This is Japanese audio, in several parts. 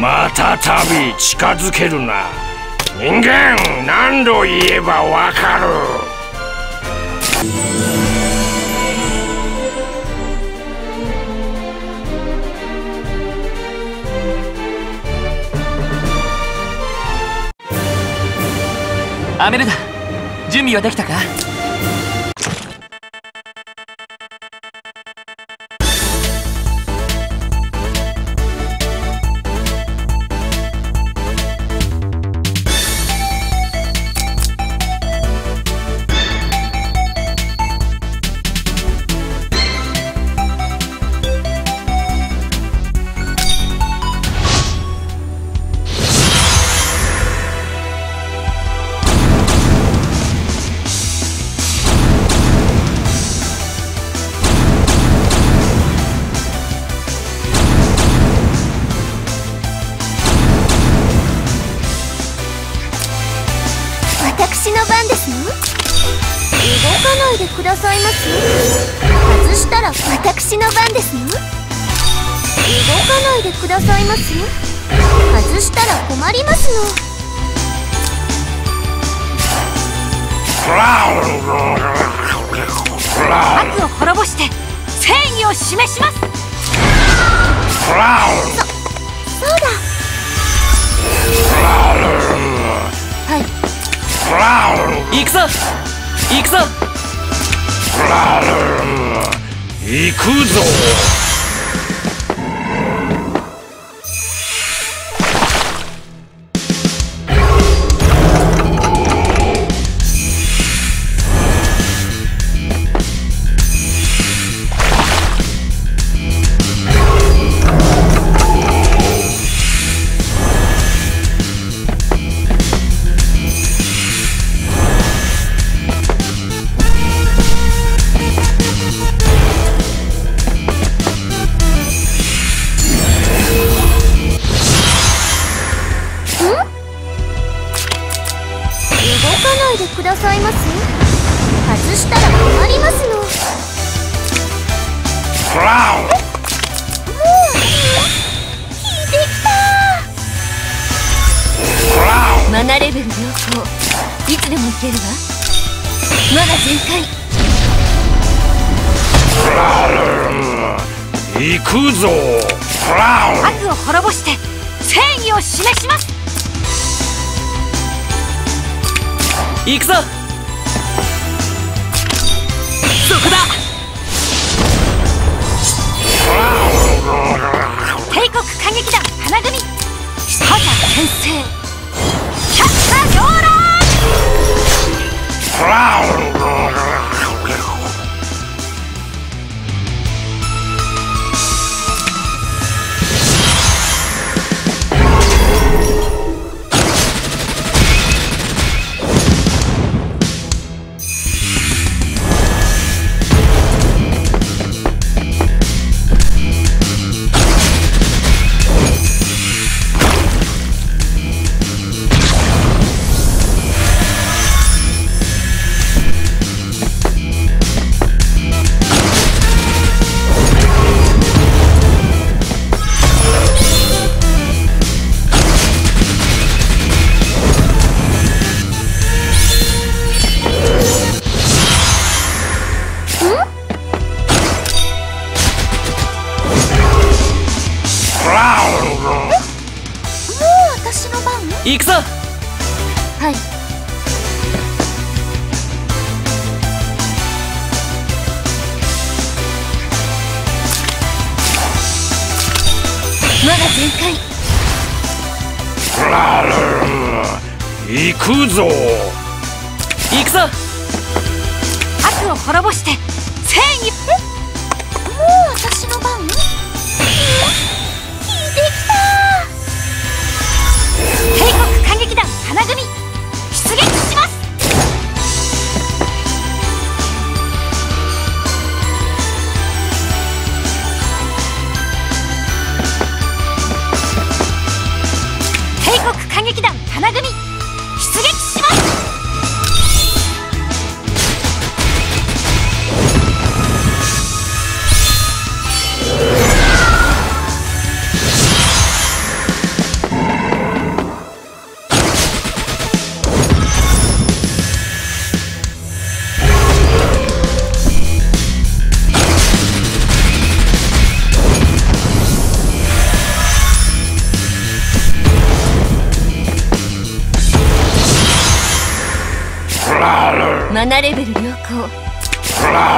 また旅近づけるな。人間何度言えばわかる。アメルダ準備はできたか？ないでくださいます。外したら私の番ですの動かないでくださいます外したら困りますの。悪を滅ぼして正義を示します。そうだ。はい。行くぞ。行くぞ行くぞ。7レベル良好いつでもいけるわ。まだ全開行くぞ。悪を滅ぼして正義を示します。行くぞ。そこだ。もう私の番？行くぞ。はい。まだ全開。行くぞ行くぞ。悪を滅ぼして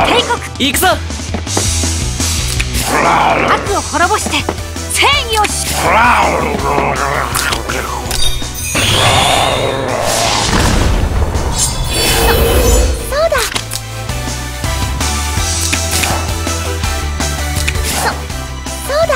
帝国。行くぞ。悪を滅ぼして正義を。しそうだ。そそうだ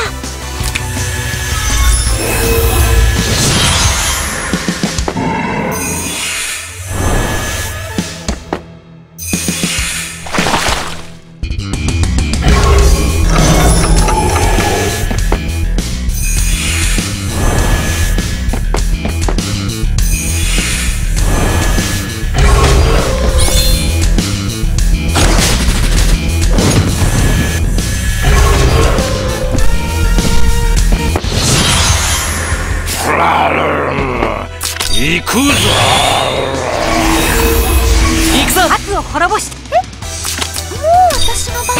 悪を滅ぼしてもう私の番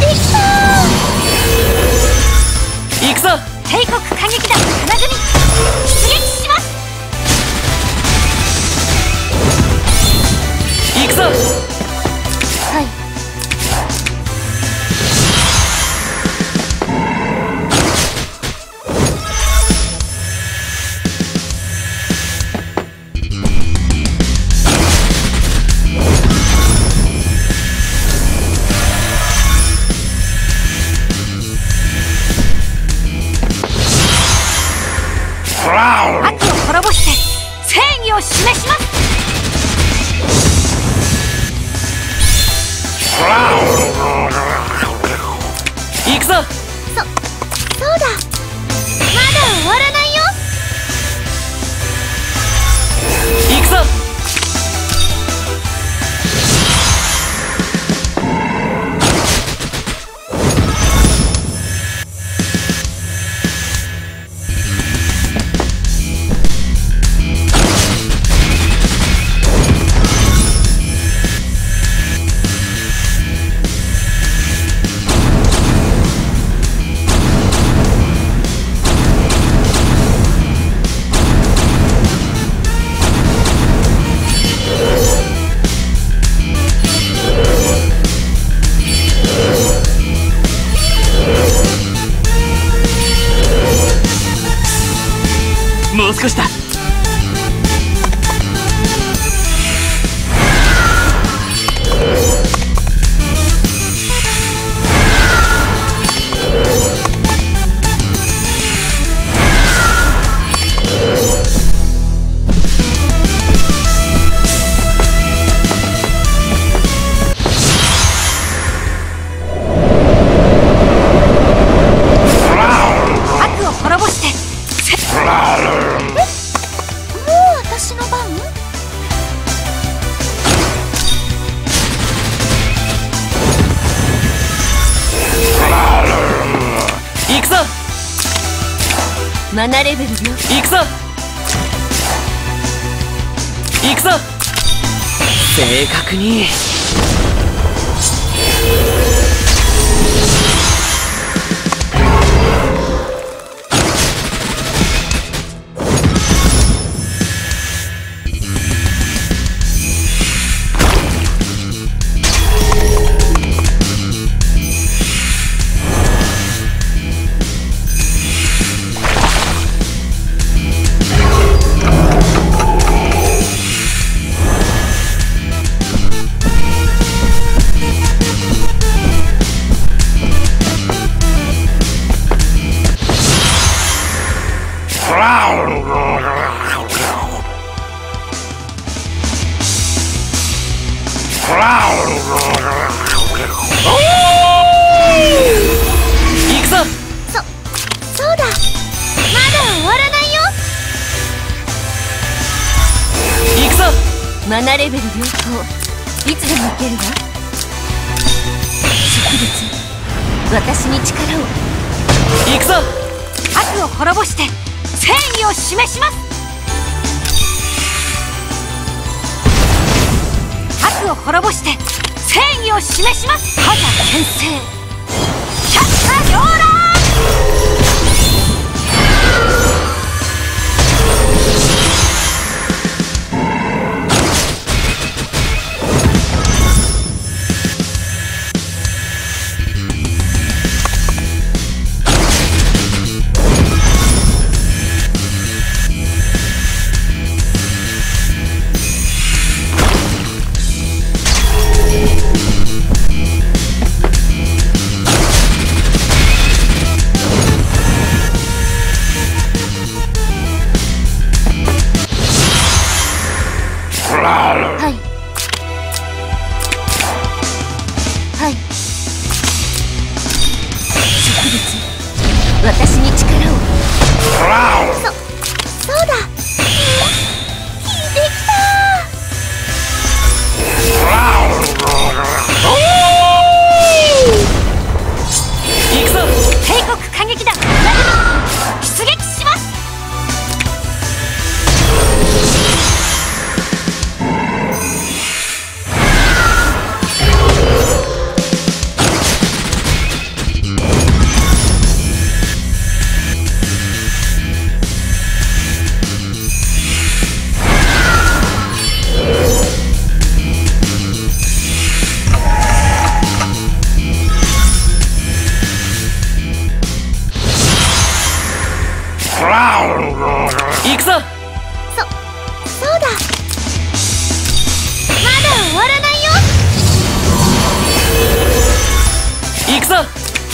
できた行くぞ。帝国歌劇団花組行くぞ。正確に。マナレベル良好。いつでも行けるわ。植物。私に力を。行くぞ。悪を滅ぼして正義を示します。悪を滅ぼして正義を示します。覇者牽制百花繚乱行くぞ。そうだ。まだ終わらないよ。行くぞ。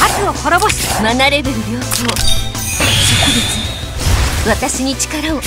悪を滅ぼしマナレベル良好植物私に力を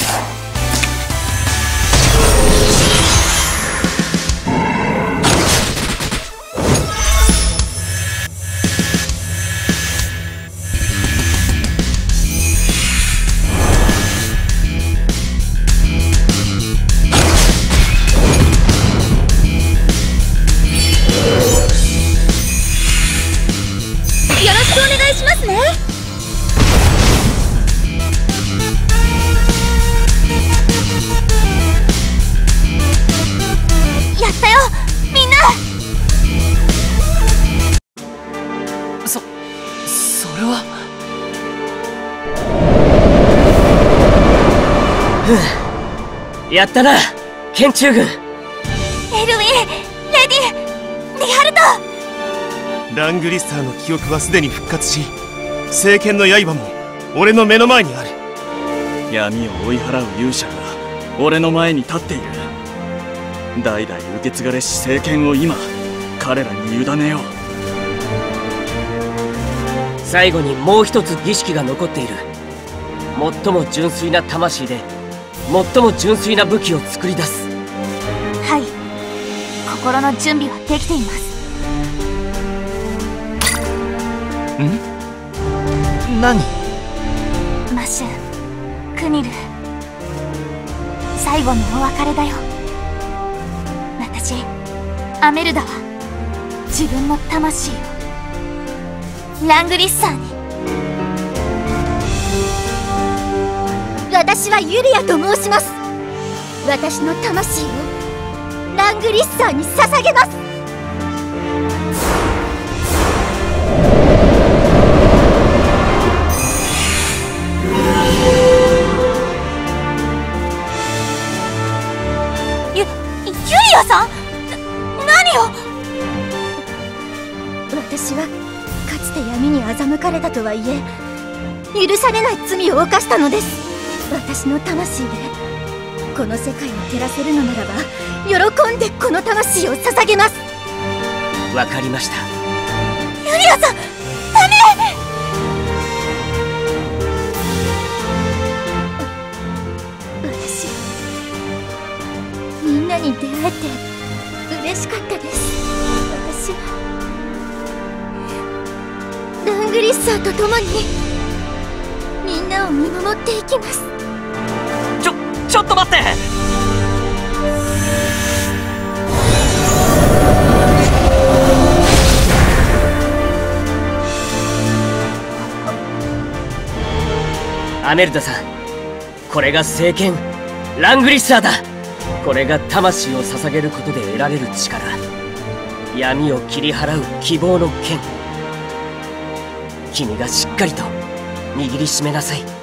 ふうやったな剣中軍。エルウィンレディリハルト。ラングリッサーの記憶はすでに復活し聖剣の刃も俺の目の前にある。闇を追い払う勇者が俺の前に立っている。代々受け継がれし聖剣を今彼らに委ねよう。最後にもう一つ儀式が残っている。最も純粋な魂で最も純粋な武器を作り出す。はい。心の準備はできています。何？マッシュクニル。最後のお別れだよ。私アメルダは自分の魂を。ラングリッサーに私はユリアと申します。私の魂をラングリッサーに捧げます。ゆユリアさん？な何を？私はかつて闇に欺かれたとはいえ許されない罪を犯したのです私の魂でこの世界を照らせるのならば喜んでこの魂を捧げます。わかりました。ユリアさんダメ！私みんなに出会えて嬉しかったです。私はラングリッサーと共にみんなを見守っていきますちょっと待って。アメルダさんこれが聖剣ラングリッサーだ。これが魂を捧げることで得られる力。闇を切り払う希望の剣。君がしっかりと握りしめなさい。